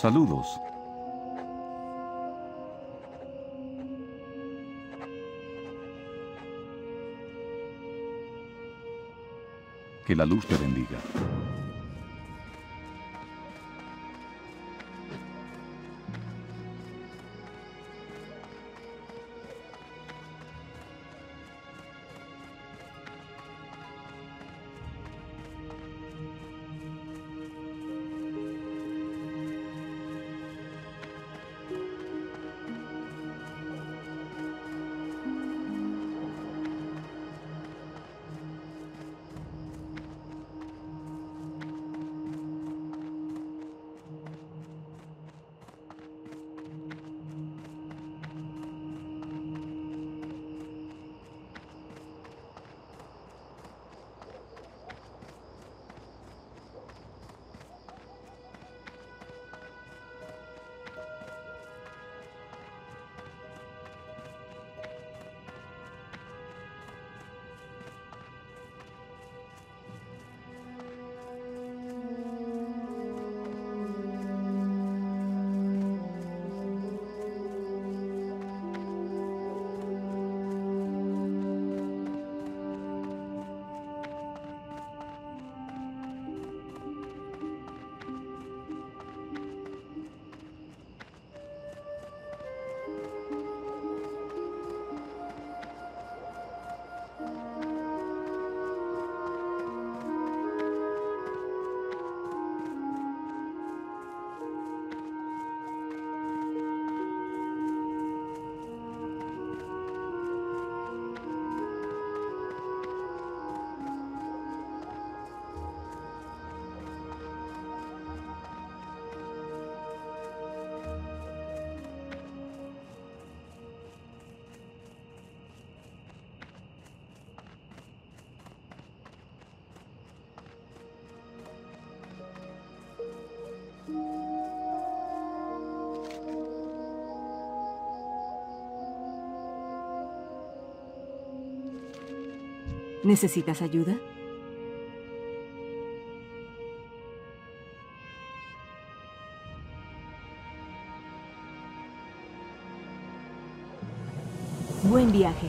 Saludos. Que la luz te bendiga. ¿Necesitas ayuda? Buen viaje.